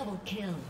Double kill.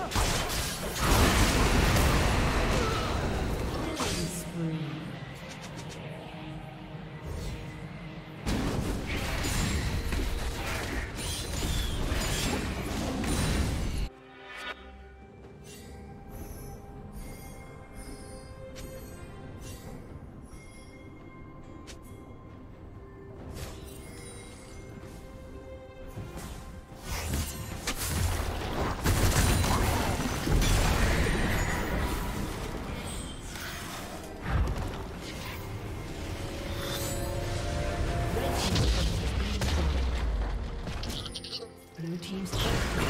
Huh. team's turret.